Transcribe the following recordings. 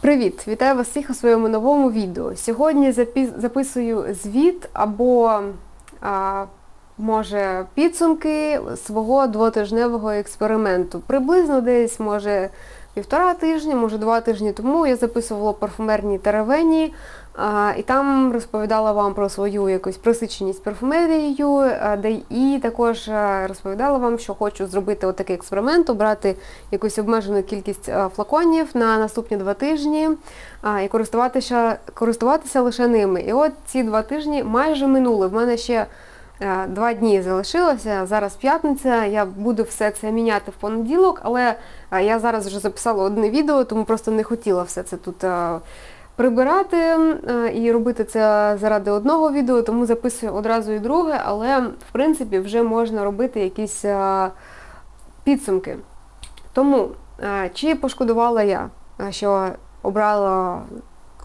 Привіт! Вітаю вас всіх у своєму новому відео. Сьогодні записую звіт або а, може підсумки свого двотижневого експерименту. Приблизно десь може півтора тижні, може два тижні тому я записувала парфумерні теревені. І там розповідала вам про свою якусь просиченість парфумерією, де і також розповідала вам, що хочу зробити отакий експеримент, обрати якусь обмежену кількість флаконів на наступні два тижні і користуватися, користуватися лише ними. І от ці два тижні майже минули. В мене ще е, два дні залишилося. Зараз п'ятниця. Я буду все це міняти в понеділок, але е, я зараз вже записала одне відео, тому просто не хотіла все це тут. Прибирати е, і робити це заради одного відео, тому записую одразу і друге, але в принципі вже можна робити якісь е, підсумки. Тому е, чи пошкодувала я, що обрала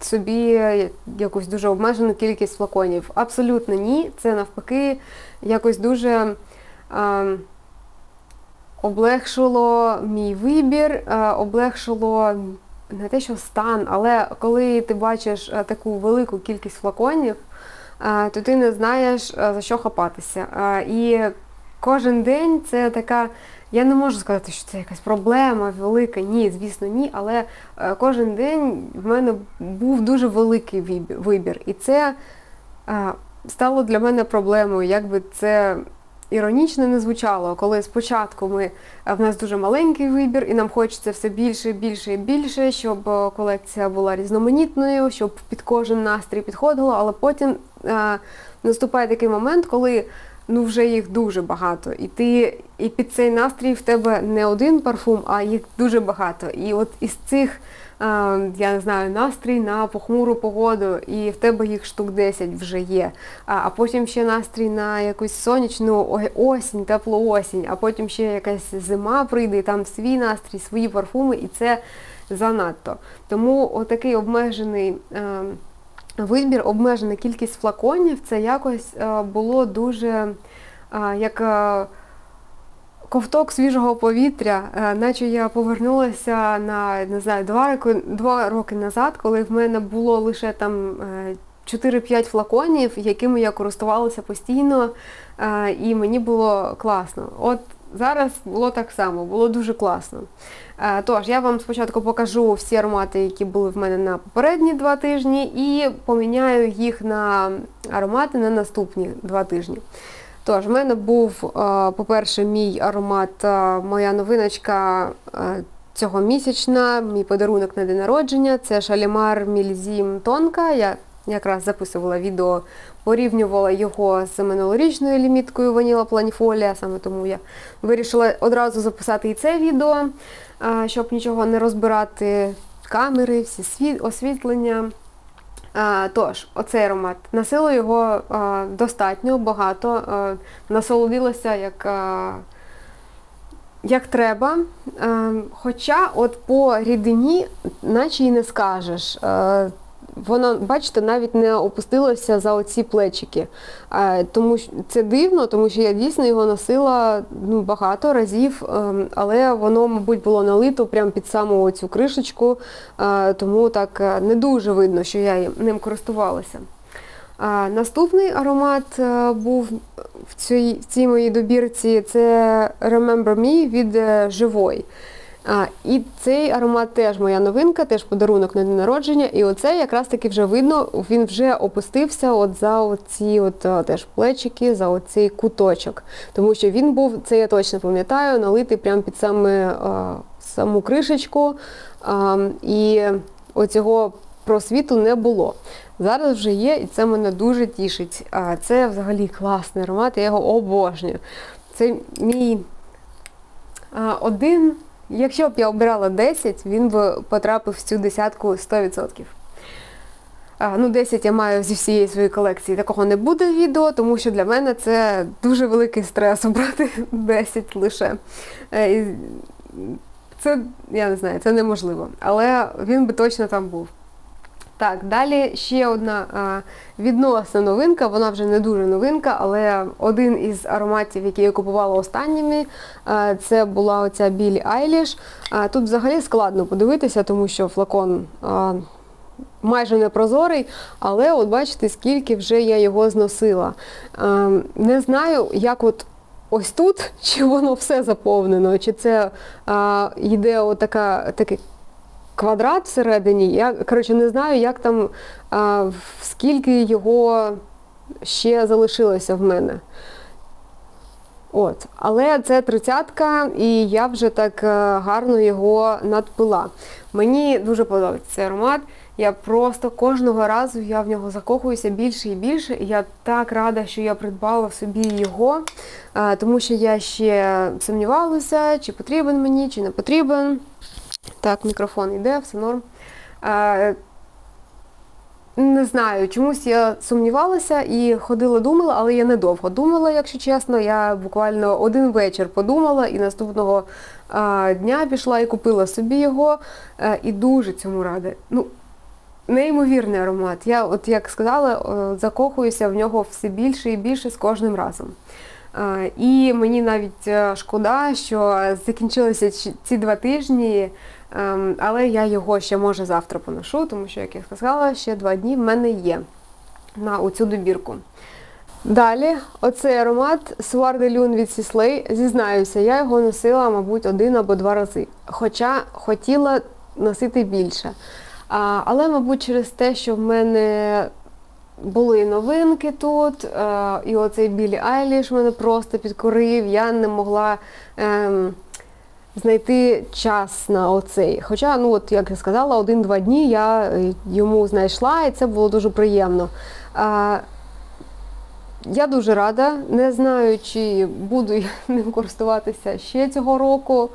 собі якусь дуже обмежену кількість флаконів? Абсолютно ні. Це навпаки якось дуже облегшило мій вибір, облегшило не те, що стан, але коли ти бачиш е, таку велику кількість флаконів, е, то ти не знаєш е, за що хапатися. І кожен день це така. Я не можу сказати, що це якась проблема велика. Ні, звісно, ні. Але кожен день в мене був дуже великий вибір-. І це стало для мене проблемою. Якби це іронічно не звучало, коли спочатку ми в нас дуже маленький вибір, і нам хочеться все більше, більше і більше, щоб е, колекція була різноманітною, щоб під кожен настрій підходило, але потім е, наступає такий момент, коли ну вже їх дуже багато, і ти і під цей настрій в тебе не один парфум, а їх дуже багато. І от із цих я не знаю, настрій на похмуру погоду, і в тебе їх штук 10 вже є. А, потім ще настрій на якусь сонячну осінь, теплу осінь, а потім ще якась зима прийде, і там свій настрій, свої парфуми, і це занадто. Тому отакий обмежений. Е, Вибір, обмежена кількість флаконів, це якось е, було дуже е, як е, ковток свіжого повітря, е, наче я повернулася на не знаю, два роки, два роки назад, коли в мене було лише там е, 4-5 флаконів, якими я користувалася постійно, е, і мені було класно. От зараз було так само, було дуже класно. Е, Тож, я вам спочатку покажу всі аромати, які були в мене на попередні два тижні, і поміняю їх на аромати на наступні два тижні. Тож, в мене був, е, по-перше, мій аромат, е, моя новиночка е, цього місячна, мій подарунок на день народження. Це Шалімар Мільзім Тонка. Я якраз записувала відео, порівнювала його з минулорічною ліміткою Ваніла Планіфолія, саме тому я вирішила одразу записати і це відео, щоб нічого не розбирати. Камери, всі освітлення. А, тож, оцей аромат. Насило його достатньо багато, насолодилося насолодилася як, як треба. Хоча от по рідині, наче й не скажеш. Воно, бачите, навіть не опустилося за оці плечики. Тому що це дивно, тому що я дійсно його носила ну, багато разів, ем, але воно, мабуть, було налито прямо під саму цю кришечку, е, тому так е, не дуже видно, що я ним користувалася. Наступний аромат е, був в цій, в цій моїй добірці це Remember Me від е, Живой. А, і цей аромат теж моя новинка, теж подарунок на день народження. І оце якраз таки вже видно, він вже опустився от за оці от, е, теж плечики, за оцей куточок. Тому що він був, це я точно пам'ятаю, налитий прямо під саме, е, саму кришечку. А, і оцього просвіту не було. Зараз вже є, і це мене дуже тішить. А, Це взагалі класний аромат, я його обожнюю. Це мій а, один. Якщо б я обирала 10, він би потрапив в цю десятку 100%. А, ну, 10 я маю зі всієї своєї колекції. Такого не буде відео, тому що для мене це дуже великий стрес обрати 10 лише. Е, Це, я не знаю, це неможливо. Але він би точно там був. Так, далі ще одна а, відносна новинка, вона вже не дуже новинка, але один із ароматів, який я купувала останніми, а, це була оця Білі Айліш. А, тут взагалі складно подивитися, тому що флакон а, майже не прозорий, але от бачите, скільки вже я його зносила. А, не знаю, як от ось тут, чи воно все заповнено, чи це а, йде отака, такий квадрат всередині. Я коротше не знаю, як там а, скільки його ще залишилося в мене. От. Але це тридцятка, і я вже так е, гарно його надпила. Мені дуже подобається цей аромат. Я просто кожного разу я в нього закохуюся більше і більше. І я так рада, що я придбала собі його, е, тому що я ще сумнівалася, чи потрібен мені, чи не потрібен. Так, мікрофон йде, все норм. Е, не знаю, чомусь я сумнівалася і ходила, думала, але я недовго думала, якщо чесно. Я буквально один вечір подумала і наступного а, дня пішла і купила собі його. А, і дуже цьому рада. Ну, неймовірний аромат. Я, от як сказала, закохуюся в нього все більше і більше з кожним разом. І мені навіть е, шкода, що закінчилися ці два тижні. Ем, але я його ще може завтра поношу, тому що, як я сказала, ще два дні в мене є на оцю добірку. Далі, оцей аромат Soir de Lune від Сіслей. Зізнаюся, я його носила, мабуть, один або два рази. Хоча хотіла носити більше. Але, мабуть, через те, що в мене були новинки тут, е, і оцей Білі Айліш мене просто підкорив, я не могла. ем, знайти час на оцей. Хоча, ну от як я сказала, один-два дні я е, йому знайшла, і це було дуже приємно. А, я дуже рада, не знаю, чи буду я ним користуватися ще цього року.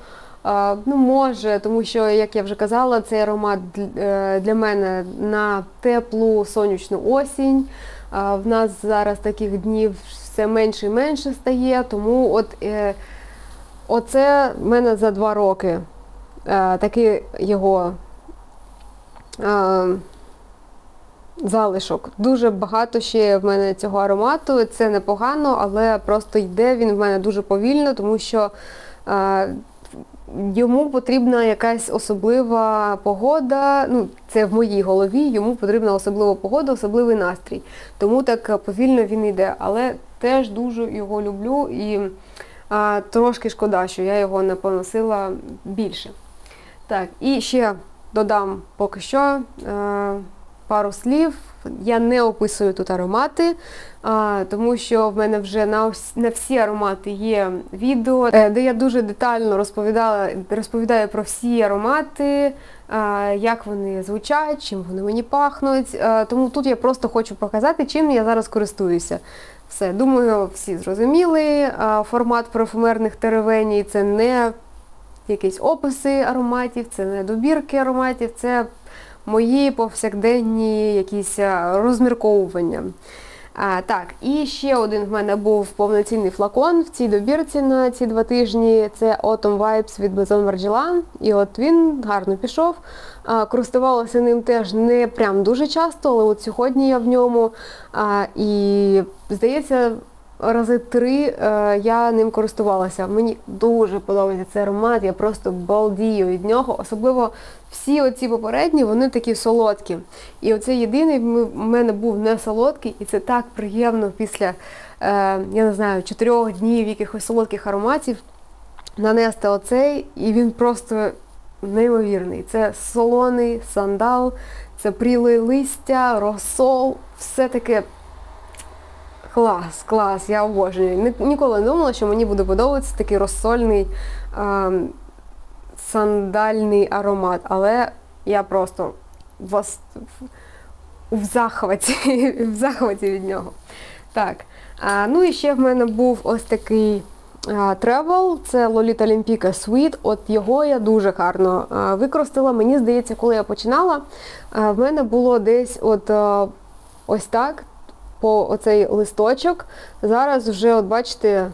Ну, може, тому що, як я вже казала, цей аромат е, для мене на теплу сонячну осінь. В нас зараз таких днів все менше і менше стає, тому от. Оце в мене за два роки е, такий його е, залишок. Дуже багато ще в мене цього аромату. Це непогано, але просто йде він в мене дуже повільно, тому що е, йому потрібна якась особлива погода. Ну, це в моїй голові, йому потрібна особлива погода, особливий настрій. Тому так повільно він йде. Але теж дуже його люблю і. Трошки шкода, що я його не поносила більше. Так, і ще додам поки що е, пару слів. Я не описую тут аромати, тому що в мене вже на, всі аромати є відео, е, де я дуже детально розповідала, розповідаю про всі аромати, як вони звучать, чим вони мені пахнуть. Е, тому тут я просто хочу показати, чим я зараз користуюся. Все, думаю, всі зрозуміли. Формат парфумерних теревеній це не якісь описи ароматів, це не добірки ароматів, це мої повсякденні якісь розмірковування. А, так, і ще один в мене був повноцінний флакон в цій добірці на ці два тижні. Це Autumn Vibes від Maison Margiela. І от він гарно пішов. А, користувалася ним теж не прям дуже часто, але от сьогодні я в ньому. А, і здається, рази три е, я ним користувалася. Мені дуже подобається цей аромат, я просто балдію від нього. Особливо всі оці попередні, вони такі солодкі. І оцей єдиний в мене був не солодкий, і це так приємно після, е, я не знаю, чотирьох днів якихось солодких ароматів нанести оцей, і він просто неймовірний. Це солоний сандал, це пріле листя, розсол, все таке клас, клас, я обожнюю. Ніколи не думала, що мені буде подобатися такий розсольний ем, сандальний аромат, але я просто в, в- захваті, в захваті від нього. Так. А, ну і ще в мене був ось такий travel, це Lolita Lempicka Sweet. От його я дуже гарно використала. Мені здається, коли я починала, в мене було десь от ось так, по оцей листочок. Зараз вже, от бачите,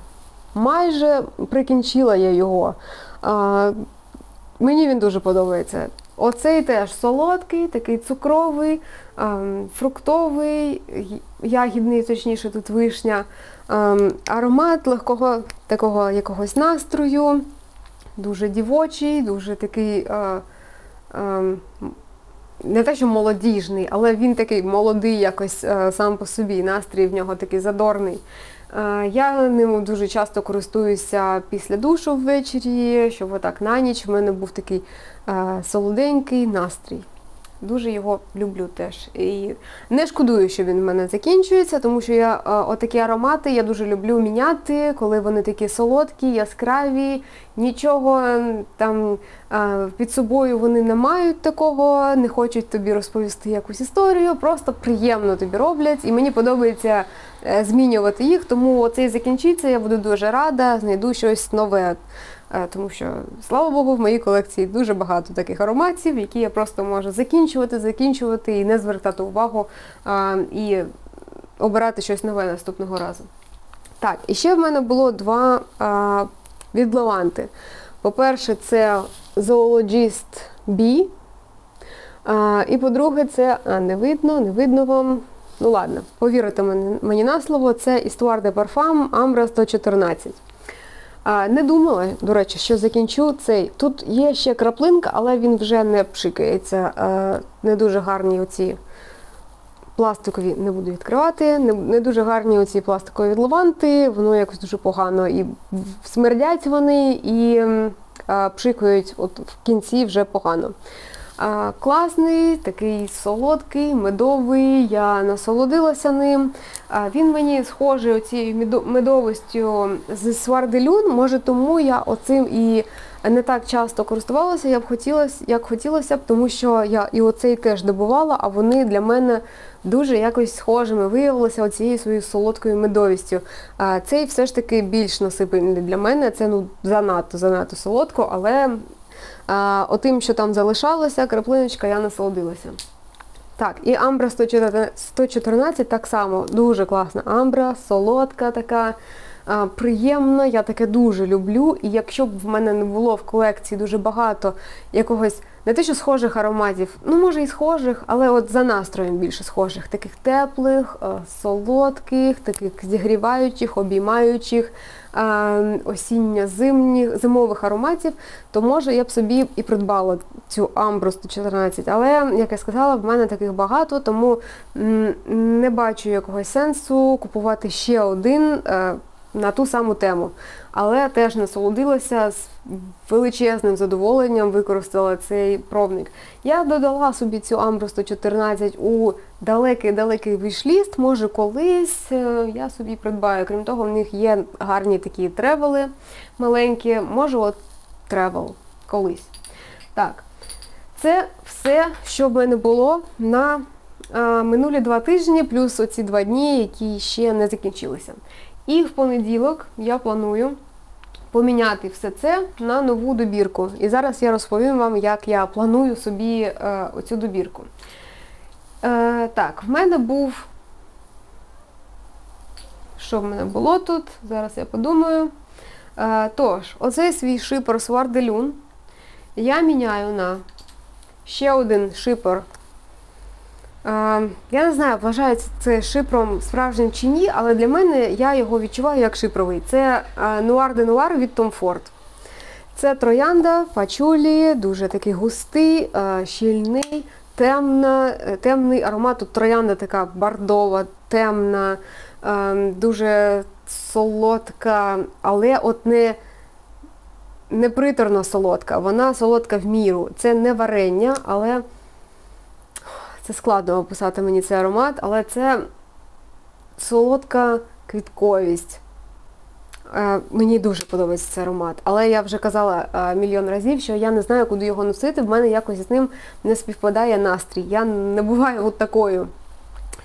майже прикінчила я його. Мені він дуже подобається. Оцей теж солодкий, такий цукровий, ем, фруктовий, ягідний, точніше, тут вишня. Ем, аромат легкого такого якогось настрою, дуже дівочий, дуже такий. Е, ем, не те, що молодіжний, але він такий молодий якось е, сам по собі. Настрій в нього такий задорний. Е, Я ним дуже часто користуюся після душу ввечері, щоб отак на ніч в мене був такий е, солоденький настрій. Дуже його люблю теж. І не шкодую, що він в мене закінчується, тому що я е, отакі аромати я дуже люблю міняти, коли вони такі солодкі, яскраві, нічого там е, під собою вони не мають такого, не хочуть тобі розповісти якусь історію, просто приємно тобі роблять. І мені подобається е, змінювати їх, тому оцей закінчиться, я буду дуже рада, знайду щось нове. Е, Тому що, слава Богу, в моїй колекції дуже багато таких ароматів, які я просто можу закінчувати, закінчувати і не звертати увагу а, і обирати щось нове наступного разу. Так, і ще в мене було два а, від Лаванти. По-перше, це Zoologist B. А, і по-друге, це а, не видно, не видно вам. Ну ладно, повірите мені, на слово, це Histoire de Parfum Ambra 114. Не думала, до речі, що закінчу цей. Тут є ще краплинка, але він вже не пшикається. Не дуже гарні оці пластикові не буду відкривати. Не, дуже гарні оці пластикові відлованти, воно якось дуже погано. І смердять вони, і пшикають от в кінці вже погано. Класний, такий солодкий, медовий, я насолодилася ним. Він мені схожий оцією медо- медовостю з Сварделюн, може тому я оцим і не так часто користувалася, я б хотілося, як хотілося б, тому що я і оцей теж добувала, а вони для мене дуже якось схожими виявилися оцією своєю солодкою медовістю. Цей все ж таки більш насипаний для мене. Це ну занадто, занадто солодко, але а, отим, що там залишалося, краплиночка, я насолодилася. Так, і Амбра 114, 114 так само, дуже класна амбра, солодка така, приємна, я таке дуже люблю. І якщо б в мене не було в колекції дуже багато якогось, не те, що схожих ароматів, ну може і схожих, але от за настроєм більше схожих, таких теплих, солодких, таких зігріваючих, обіймаючих, осінньо-зимніх, зимових ароматів, то може я б собі і придбала цю Амбру 114. Але, як я сказала, в мене таких багато, тому не бачу якогось сенсу купувати ще один е, на ту саму тему. Але теж насолодилася з величезним задоволенням, використала цей пробник. Я додала собі цю Амбру 114 у далекий-далекий вішліст, може колись е, я собі придбаю. Крім того, в них є гарні такі тревели маленькі, може от travel колись. Так, це все, що в мене було на е, минулі два тижні, плюс оці два дні, які ще не закінчилися. І в понеділок я планую поміняти все це на нову добірку. І зараз я розповім вам, як я планую собі е, оцю добірку. Е, так, в мене був. Що в мене було тут? Зараз я подумаю. Е, тож, оцей свій шипер Сварделюн я міняю на ще один шипер. Е, я не знаю, вважається це шипром справжнім чи ні, але для мене я його відчуваю як шипровий. Це е, Нуар де Нуар від Tom Ford. Це троянда, пачулі, дуже такий густий, е, щільний, темна, е, темний аромат. Тут троянда така бордова, темна, е, дуже солодка, але от не, не приторно солодка. Вона солодка в міру. Це не варення, але це складно описати мені цей аромат, але це солодка квітковість. Е, Мені дуже подобається цей аромат, але я вже казала е, мільйон разів, що я не знаю, куди його носити. В мене якось з ним не співпадає настрій. Я не буваю от такою.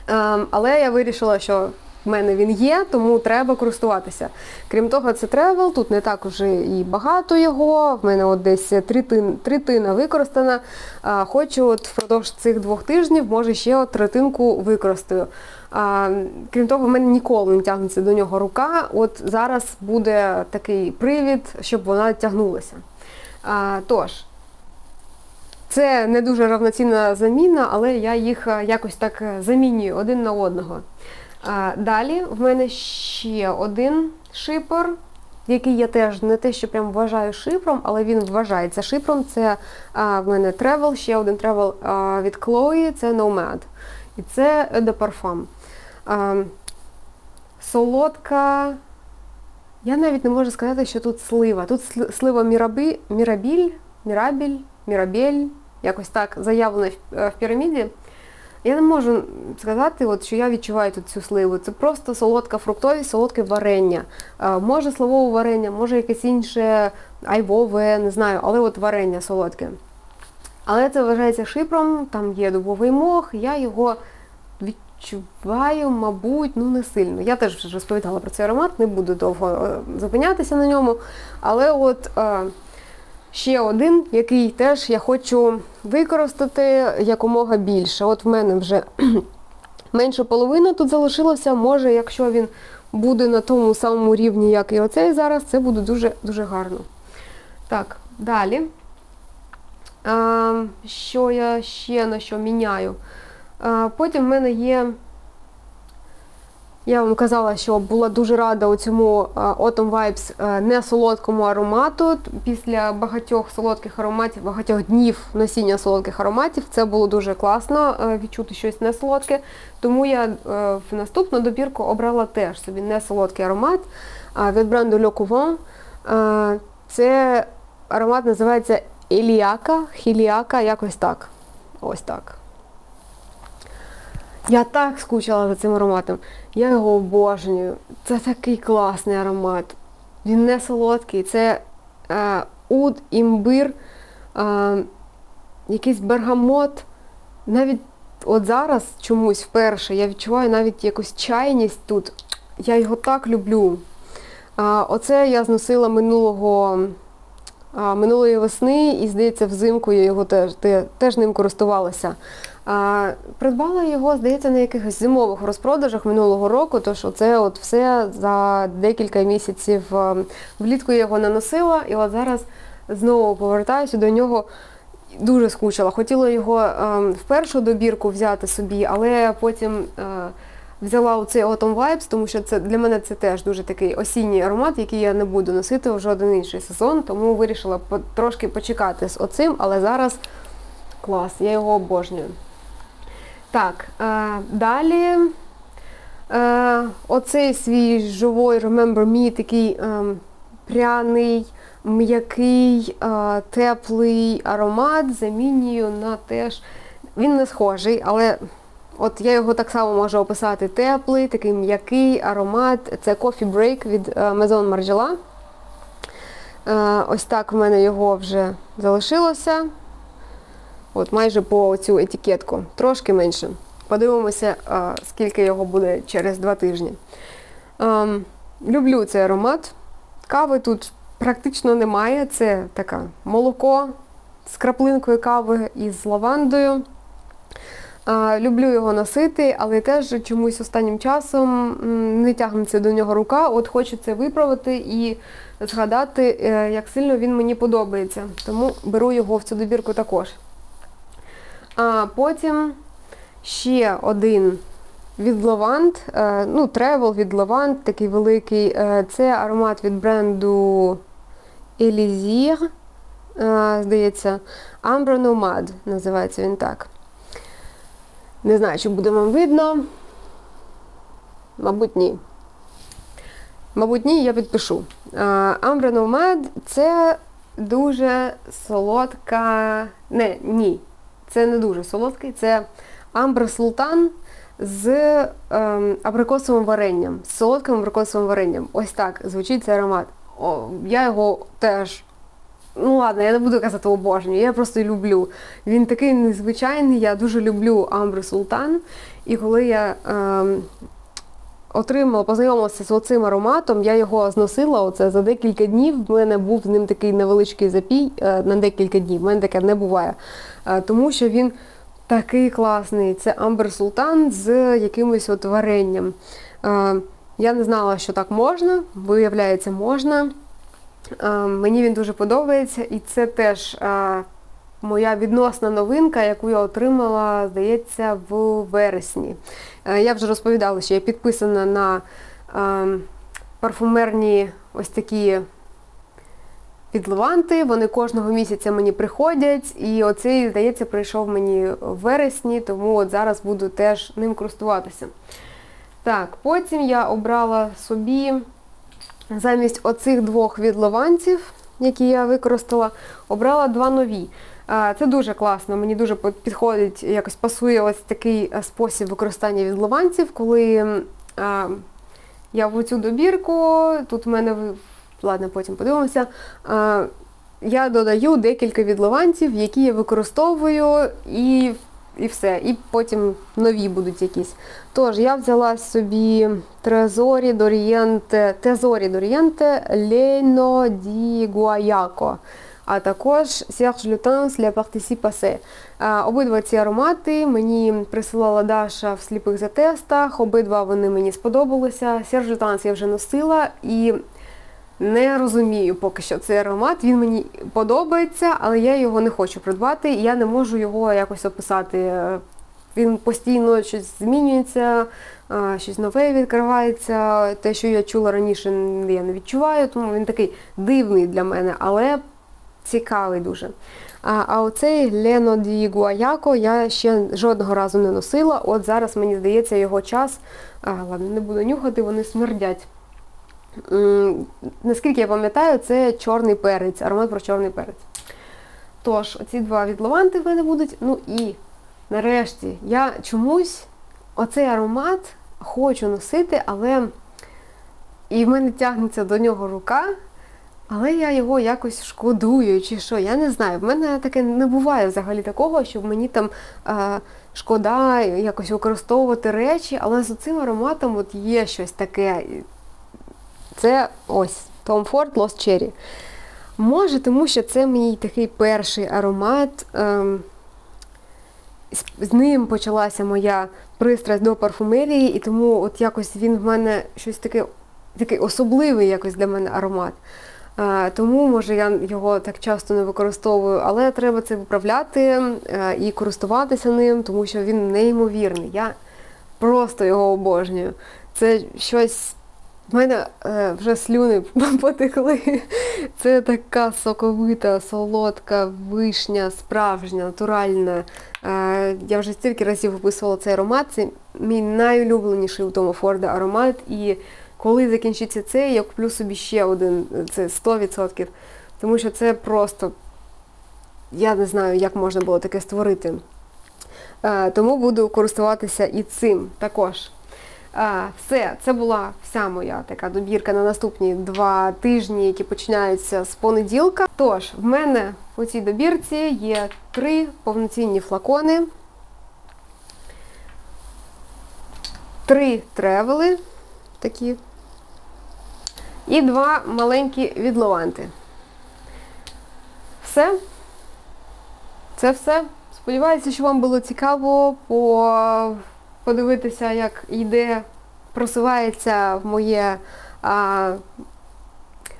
Ем, Але я вирішила, що в мене він є, тому треба користуватися. Крім того, це travel, тут не так уже і багато його. В мене от десь третин, третина використана. А, Хочу от впродовж цих двох тижнів, може ще от третинку використаю. А, Крім того, в мене ніколи не тягнеться до нього рука. От зараз буде такий привід, щоб вона тягнулася. А, Тож, Це не дуже равноцінна заміна, але я їх якось так е, замінюю один на одного. Е, Далі в мене ще один шипер, який я теж не те, що прям вважаю шипром, але він вважається шипром. Це а, в мене travel, ще один travel а, від Chloe, це Nomade. І це Eau Parfum. А, солодка. Я навіть не можу сказати, що тут слива. Тут слива міраби, мірабіль, мірабіль, мірабель, якось так заявлено е, в піраміді. Я не можу сказати, от, що я відчуваю тут цю сливу. Це просто солодка фруктовість, солодке варення. Е, може сливове варення, може якесь інше айвове, не знаю, але от варення солодке. Але це вважається шипром, там є дубовий мох, я його відчуваю, мабуть, ну не сильно. Я теж вже розповідала про цей аромат, не буду довго е, зупинятися на ньому. Але от е, ще один, який теж я хочу використати якомога більше. От в мене вже менше половини тут залишилося. Може, якщо він буде на тому самому рівні, як і оцей зараз, це буде дуже, дуже гарно. Так, далі. А, що я ще на що міняю? А, потім в мене є. Я вам казала, що була дуже рада у цьому а, Autumn Vibes не солодкому аромату. Після багатьох солодких ароматів, багатьох днів носіння солодких ароматів, це було дуже класно відчути щось не солодке. Тому я е, в наступну добірку обрала теж собі не солодкий аромат від бренду Le Couvent. Це аромат називається Еліака, Хіліака, якось так. Ось так. Я так скучила за цим ароматом. Я його обожнюю. Це такий класний аромат. Він не солодкий, це е, уд, імбир, е, якийсь бергамот. Навіть от зараз чомусь вперше я відчуваю навіть якусь чайність тут. Я його так люблю. А, оце я зносила минулого, минулої весни і, здається, взимку я його теж, теж ним користувалася. Придбала його, здається, на якихось зимових розпродажах минулого року, тож оце от все за декілька місяців влітку я його наносила, і от зараз знову повертаюся до нього. Дуже скучила. Хотіла його в першу добірку взяти собі, але потім взяла у цей Autumn Vibes, тому що це для мене це теж дуже такий осінній аромат, який я не буду носити в жоден інший сезон, тому вирішила трошки почекати з оцим, але зараз клас, я його обожнюю. Так, е, далі е, оцей свій живой Remember Me, такий е, пряний, м'який, е, теплий аромат замінюю на теж. Він не схожий, але от я його так само можу описати теплий, такий м'який аромат. Це Coffee Break від е, Maison Margiela. Е, Ось так в мене його вже залишилося. От майже по цю етикетку, трошки менше. Подивимося, скільки його буде через два тижні. Ем, люблю цей аромат. Кави тут практично немає. Це таке молоко з краплинкою кави із лавандою. Люблю його носити, але теж чомусь останнім часом не тягнеться до нього рука. От хочу це виправити і згадати, е, як сильно він мені подобається. Тому беру його в цю добірку також. А потім ще один від Levant, е, ну, Travel від Levant, такий великий. Е, Це аромат від бренду Elixir, е, здається, Ambra Nomad називається він так. Не знаю, чи буде вам видно. Мабуть, ні. Мабуть, ні, я підпишу. Ambra Nomad це дуже солодка. Не, ні. Це не дуже солодкий, це амбр султан з ем, абрикосовим варенням, з солодким абрикосовим варенням. Ось так звучить цей аромат. О, я його теж. Ну ладно, я не буду казати обожнюю, я просто люблю. Він такий незвичайний, я дуже люблю амбр султан. І коли я ем, отримала, познайомилася з оцим ароматом, я його зносила оце за декілька днів. В мене був з ним такий невеличкий запій е, на декілька днів. В мене таке не буває. Е, Тому що він такий класний. Це Амбер Султан з якимось от варенням. Е, Я не знала, що так можна, виявляється, можна. Мені він дуже подобається, і це теж моя відносна новинка, яку я отримала, здається, в вересні. Е, Я вже розповідала, що я підписана на е, парфумерні ось такі підливанти. Вони кожного місяця мені приходять, і оцей, здається, прийшов мені в вересні, тому от зараз буду теж ним користуватися. Так, потім я обрала собі замість оцих двох відливанців, які я використала, обрала два нові. Це дуже класно, мені дуже підходить, якось пасує ось такий е, спосіб використання відливанців, коли я в цю добірку, тут в мене, ладно, потім подивимося, я додаю декілька відливанців, які я використовую, і, і все. І потім нові будуть якісь. Тож, я взяла собі Трезорі Дорієнте, Тезорі Дорієнте Лейно Ді Гуаяко, а також Serge Lutens Le Participe Passé. Е, Обидва ці аромати мені присилала Даша в сліпих затестах, обидва вони мені сподобалися. Serge Lutens я вже носила і не розумію поки що цей аромат. Він мені подобається, але я його не хочу придбати, я не можу його якось описати. Він постійно щось змінюється, щось нове відкривається. Те, що я чула раніше, я не відчуваю, тому він такий дивний для мене, але цікавий дуже. А, а оцей Лено Ді Гуаяко я ще жодного разу не носила. От зараз мені здається його час. А, ладно, не буду нюхати, вони смердять. Наскільки я пам'ятаю, це чорний перець, аромат про чорний перець. Тож, оці два відливанти в мене будуть. Ну і нарешті я чомусь оцей аромат хочу носити, але і в мене тягнеться до нього рука, але я його якось шкодую чи що. Я не знаю. В мене таке не буває взагалі такого, щоб мені там е, шкода якось використовувати речі, але з цим ароматом от є щось таке. Це ось Tom Ford Lost Cherry. Може, тому що це мій такий перший аромат. З- з ним почалася моя пристрасть до парфумерії, і тому от якось він в мене щось таке, такий особливий якось для мене аромат. Е, Тому, може, я його так часто не використовую, але треба це виправляти е, і користуватися ним, тому що він неймовірний. Я просто його обожнюю. Це щось. В мене е, вже слюни потекли. Це така соковита, солодка вишня, справжня, натуральна. Я вже стільки разів описувала цей аромат. Це мій найулюбленіший у Тома Форда аромат. І коли закінчиться цей, я куплю собі ще один, це 100%. Тому що це просто, я не знаю, як можна було таке створити. Е, тому буду користуватися і цим також. Все, це була вся моя така добірка на наступні два тижні, які починаються з понеділка. Тож, в мене у цій добірці є три повноцінні флакони, три тревели такі, і два маленькі відливанти. Все. Це все. Сподіваюся, що вам було цікаво по подивитися, як йде, просувається моє, а,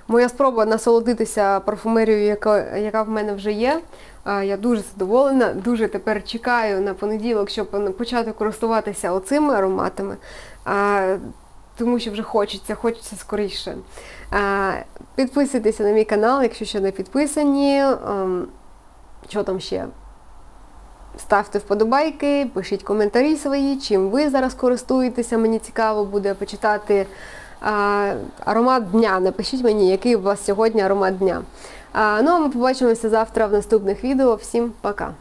моя спроба насолодитися парфумерією, яка, яка в мене вже є. Я дуже задоволена, дуже тепер чекаю на понеділок, щоб почати користуватися оцими ароматами. Тому що вже хочеться, хочеться скоріше. Підписуйтеся на мій канал, якщо ще не підписані. Ем, що там ще? Ставте вподобайки, пишіть коментарі свої, чим ви зараз користуєтеся. Мені цікаво буде почитати аромат дня. Напишіть мені, який у вас сьогодні аромат дня. Ну а ми побачимося завтра в наступних відео. Всім пока!